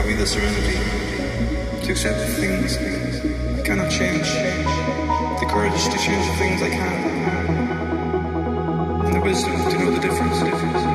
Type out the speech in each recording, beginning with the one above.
have me the serenity to accept the things I cannot change, the courage to change the things I can, and the wisdom to know the difference? The difference.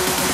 Thank you.